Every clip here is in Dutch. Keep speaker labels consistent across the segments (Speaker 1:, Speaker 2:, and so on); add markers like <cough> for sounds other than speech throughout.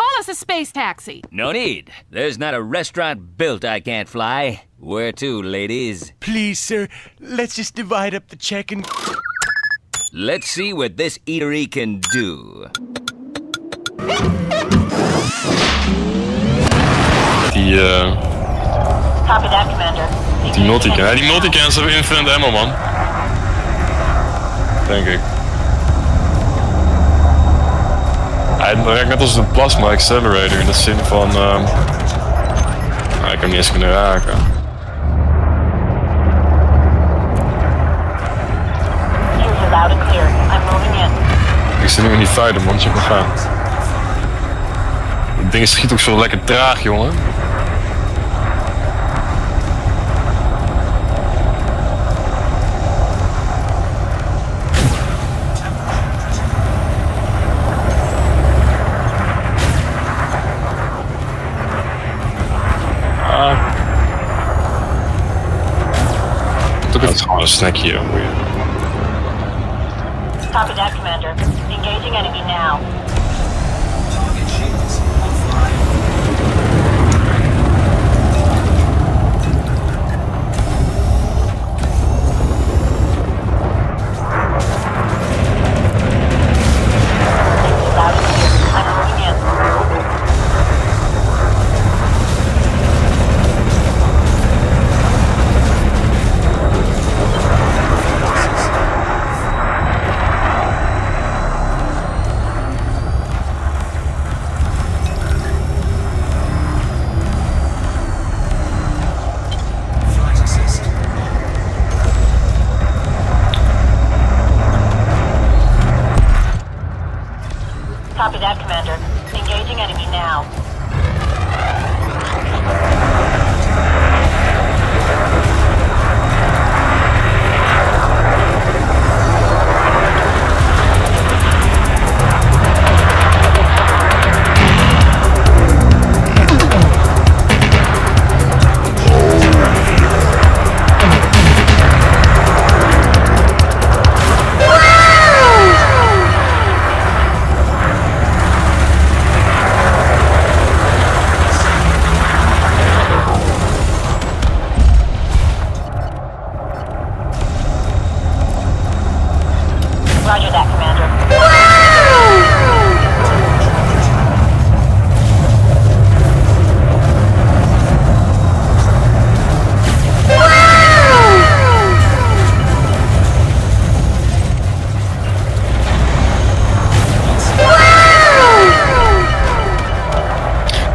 Speaker 1: call us a space taxi.
Speaker 2: No need. There's not a restaurant built I can't fly. Where to, ladies?
Speaker 3: Please, sir, let's just divide up the check and.
Speaker 2: Let's see what this eatery can do.
Speaker 4: Die, eh
Speaker 5: Copy that, Commander.
Speaker 4: die multican. Ja, die multicans hebben infinite ammo, man. Denk ik. Hij werkt net als een plasma accelerator in de zin van. ehm ik heb hem niet eens kunnen raken. Ik zit nu in die man. Check maar gaan. Het ding schiet ook zo lekker traag, jongen. Dat is gewoon een snackje, jongen.
Speaker 5: Copy that, Commander. Engaging enemy now.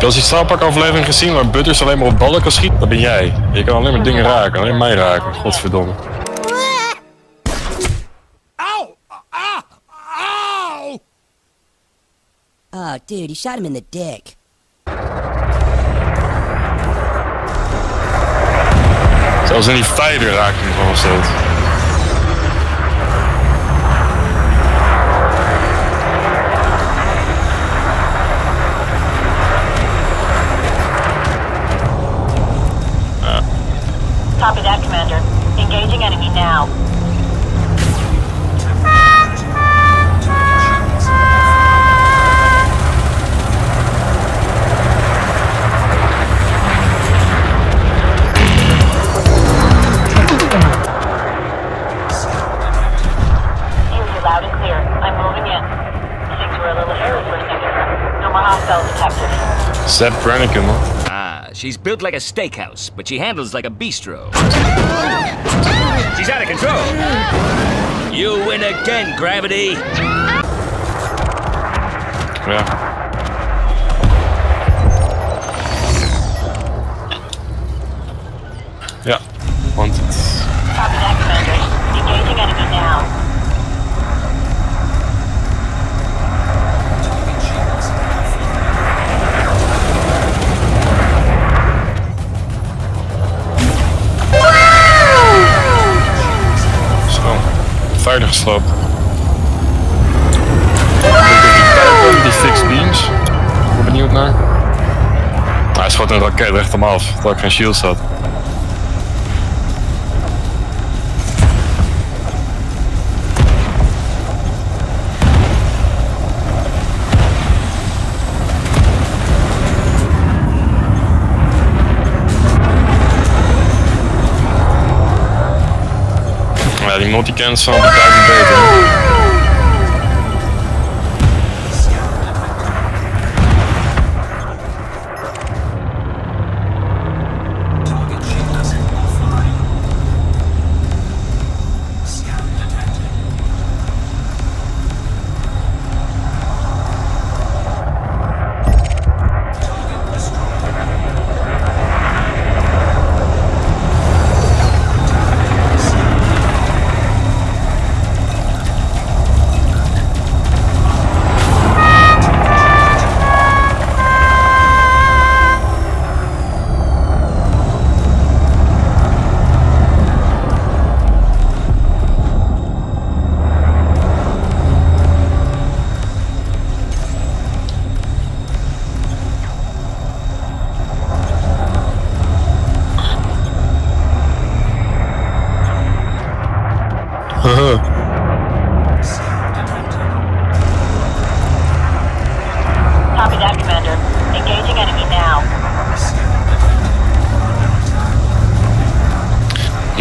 Speaker 4: Heb je als die South aflevering gezien waar Butters alleen maar op ballen kan schieten? Dat ben jij. Je kan alleen maar dingen raken, alleen mij raken. Godverdomme.
Speaker 3: Ow! Ah! Ow!
Speaker 6: Oh, dude, he shot him in the dick.
Speaker 4: Zelfs in die fighter raak je hem gewoon steeds.
Speaker 5: Copy that, Commander. Engaging enemy now. Hear you loud and clear. I'm moving in. Things were a little hairy for a second. No more hostile detected.
Speaker 4: Zep Brannigan, man.
Speaker 2: She's built like a steakhouse, but she handles like a bistro. She's out of control. You win again, Gravity.
Speaker 4: Yeah. Ja, want het...
Speaker 5: Copy that, Commander. Engaging enemy now.
Speaker 4: Gesloopt. Die, fixed beams. Ik ben benieuwd naar. Hij schoot een raket recht hem af, terwijl ik geen shield zat. Multicams van duizend beter.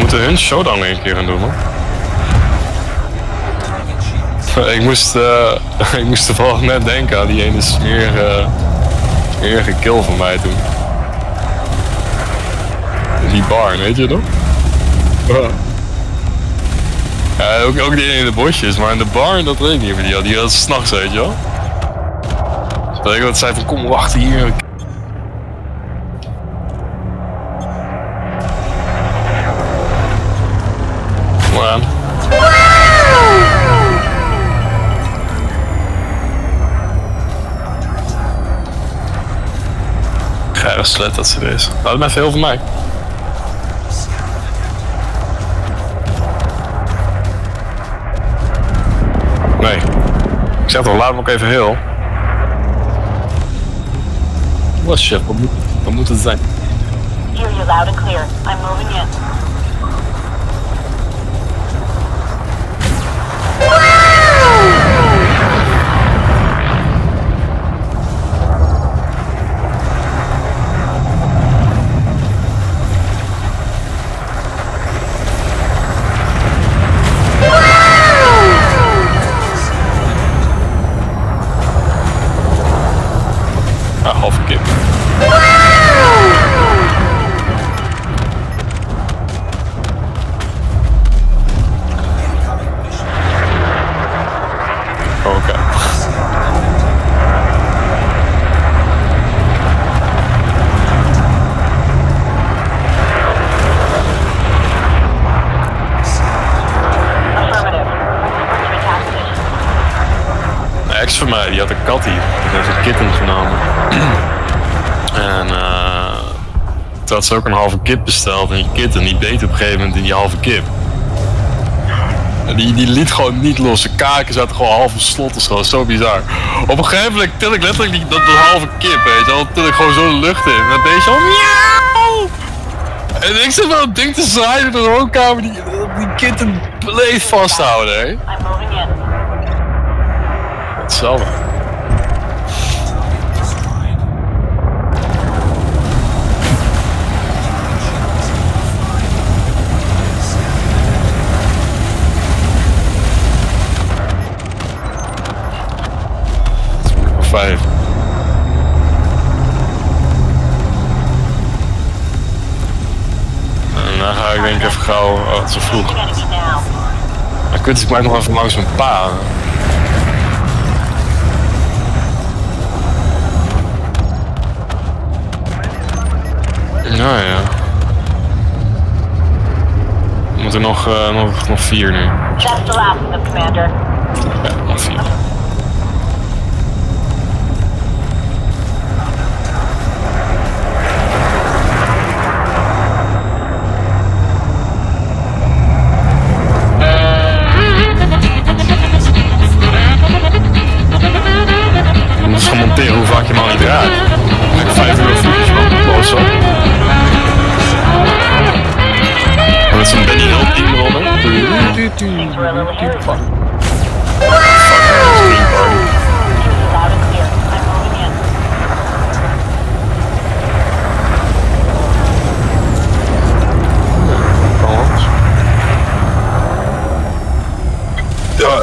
Speaker 4: Moeten hun showdown een keer gaan doen, man. <laughs> ik moest, eh <laughs> ik moest toevallig net denken aan die ene smerige, smerige kill van mij toen. Die bar, weet je nog? <laughs> Ja, ook, ook die in de bosjes, maar in de bar, dat weet ik niet meer. Die had, die had s'nachts, weet je wel. Dus ik wat zei van, kom wacht hier. Gare slet dat ze er is. Nou, dat bent veel van mij. Nee. Ik zeg toch, laat hem ook even heel. Wat chef, wat moet, wat moet het zijn?
Speaker 5: Hear you loud and clear. I'm moving in.
Speaker 4: Van mij, die had een kat hier. Die heeft een kitten genomen. en eh toen had ze ook een halve kip besteld. En die kitten die beet op een gegeven moment in die halve kip. En die, die liet gewoon niet los. Zijn kaken zaten gewoon half op slot of zo. Zo bizar. Op een gegeven moment til ik letterlijk die, dat, dat halve kip, weet je til ik gewoon zo de lucht in. En dan deed al miauw. En ik zit wel het ding te zwaaien in de woonkamer. Die, die kitten bleef vasthouden, hè. Hetzelfde. Vijf. En dan ga ik denk ik even gauw... Oh, zo vroeg. Maar kut, ik maak nog even langs mijn pa. Nou ja. We moeten nog, eh, nog, nog vier nu.
Speaker 5: That's the last of them, Commander.
Speaker 4: Ja,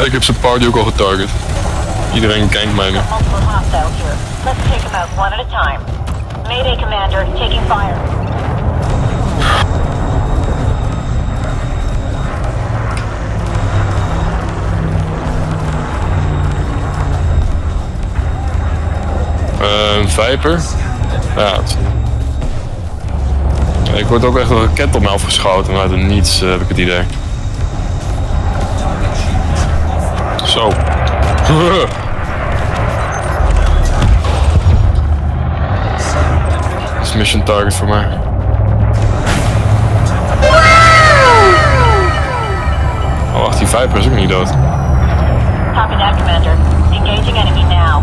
Speaker 4: ik heb zijn party ook al getarget. Iedereen kijkt mij nu.
Speaker 5: Let's take them out one at a time. Mayday, Commander. Taking fire.
Speaker 4: Eh, Een Viper. Ja. Ik word ook echt een raket op me afgeschoten, maar uit niets eh, heb ik het idee. Zo. <laughs> Dat is mission target voor mij. Oh, wacht, die Viper is ook niet dood.
Speaker 5: Copy that, Commander. Engaging enemy now.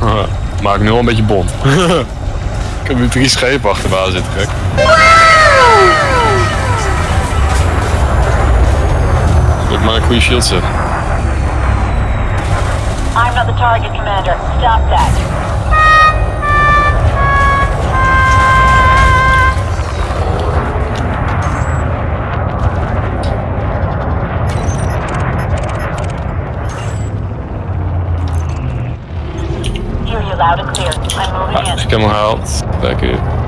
Speaker 5: <laughs>
Speaker 4: Maak nu al een beetje bond. <laughs> ik heb nu drie schepen achter me aan zitten, gek. Moet maar een goede shield zetten.
Speaker 5: I'm not the target, Commander. Stop that. Hear you loud and clear. I'm moving in.
Speaker 4: Ik heb hem gehaald. Lekker.